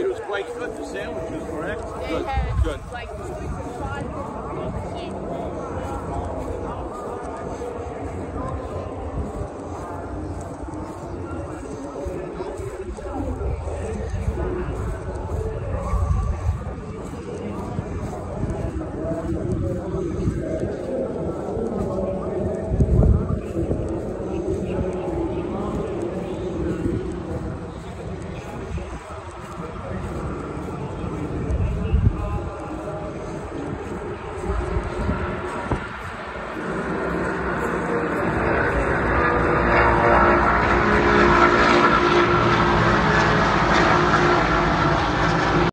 It was quite good. The sandwich was correct. Good. Good. Like,